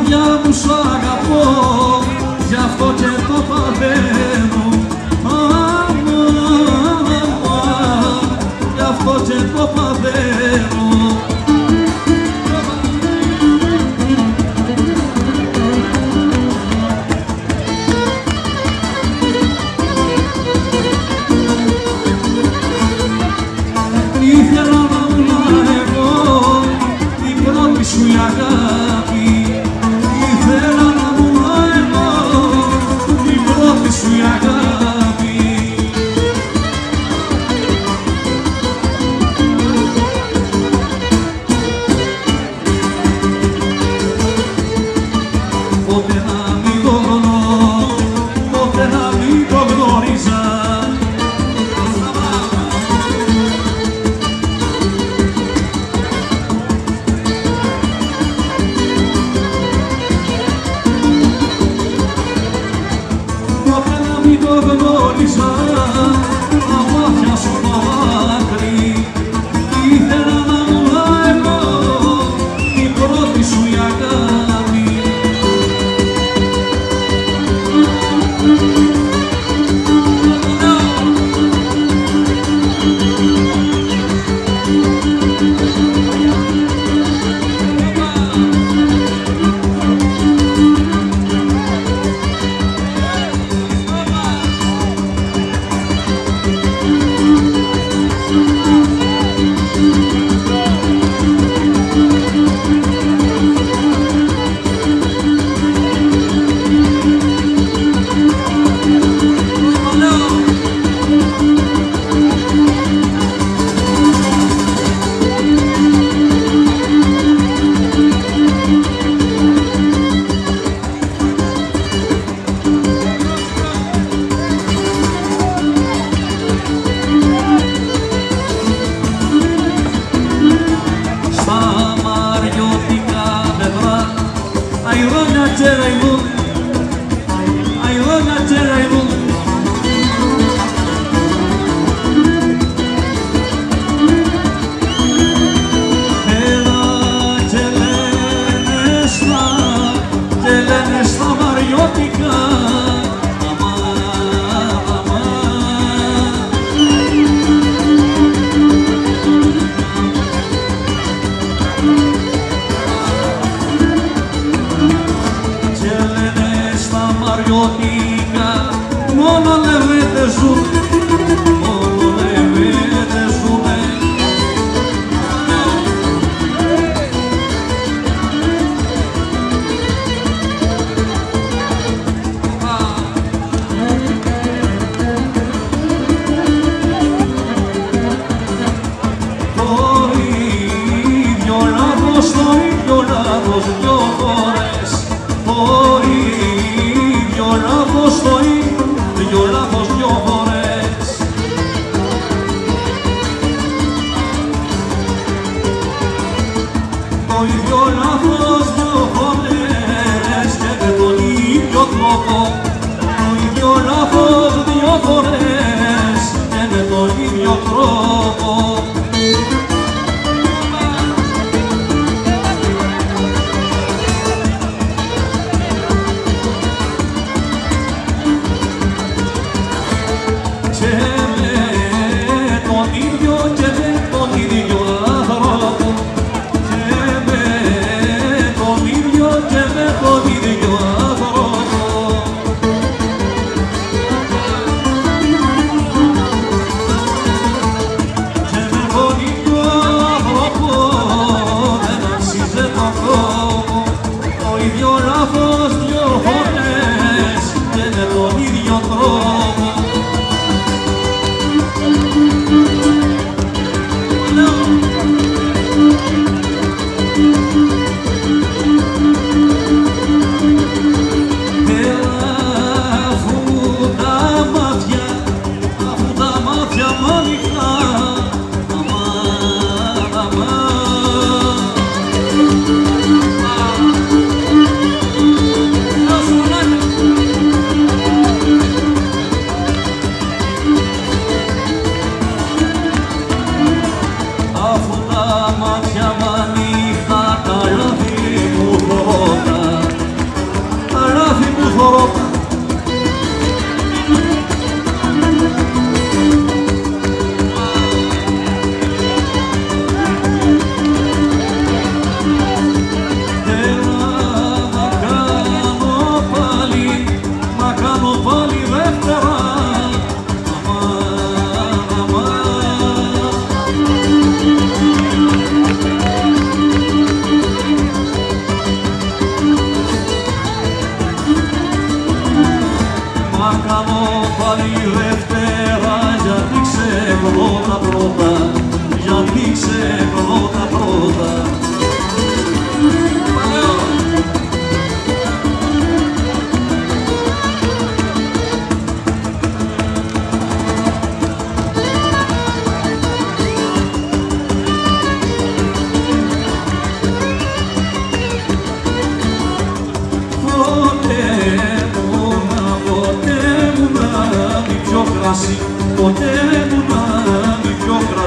καρδιά μου σ' αγαπώ, γι' αυτό και το παθαίνω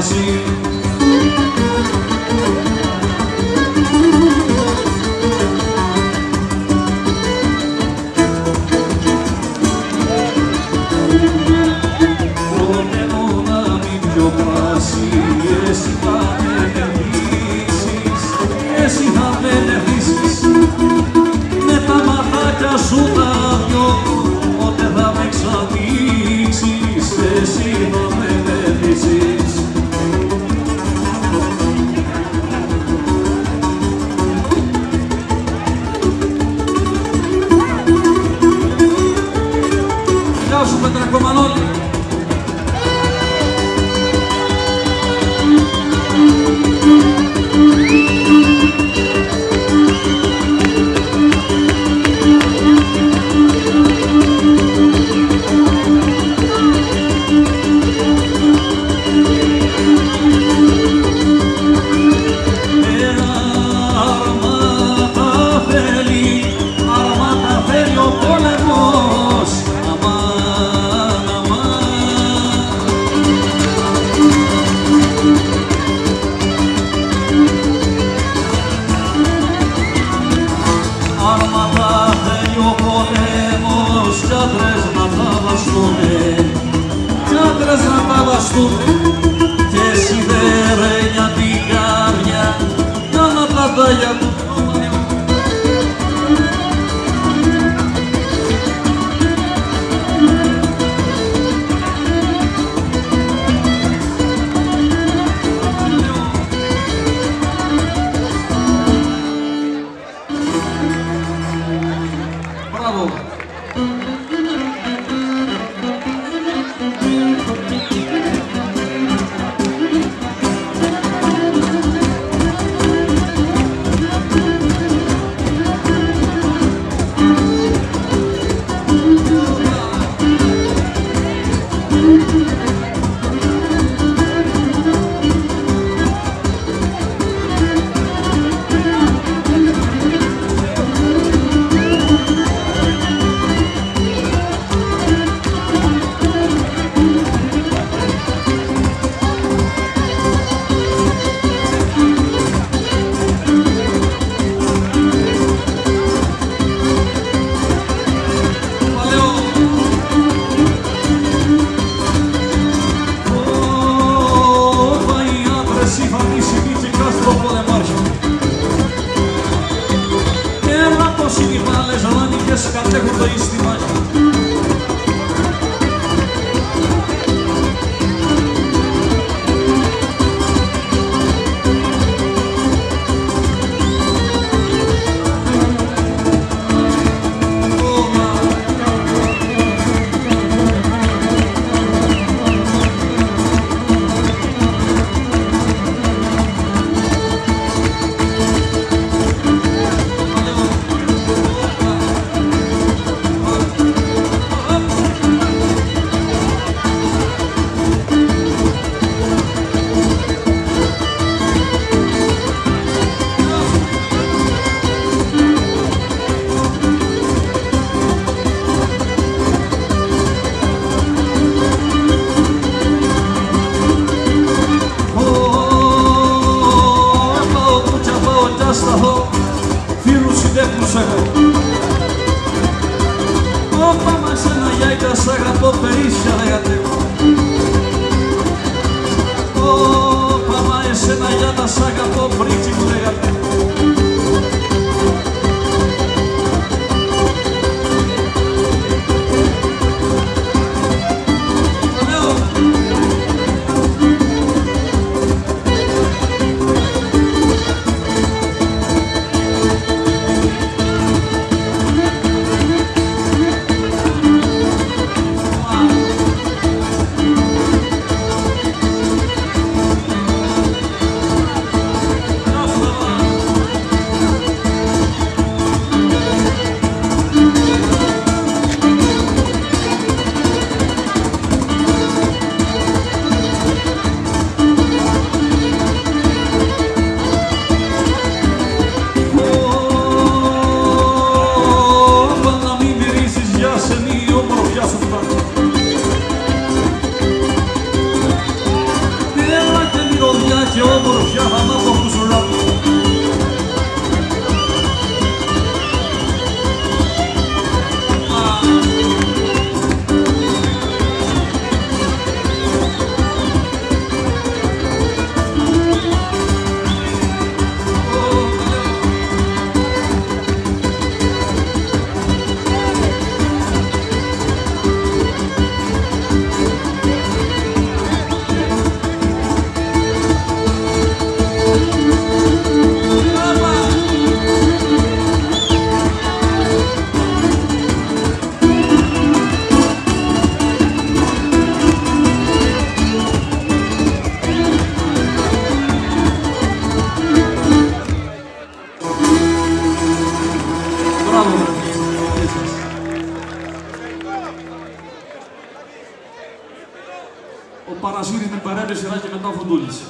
μαζί. Πόνε μου να μην πιο εσύ chegado até guardei é isto de imagem. do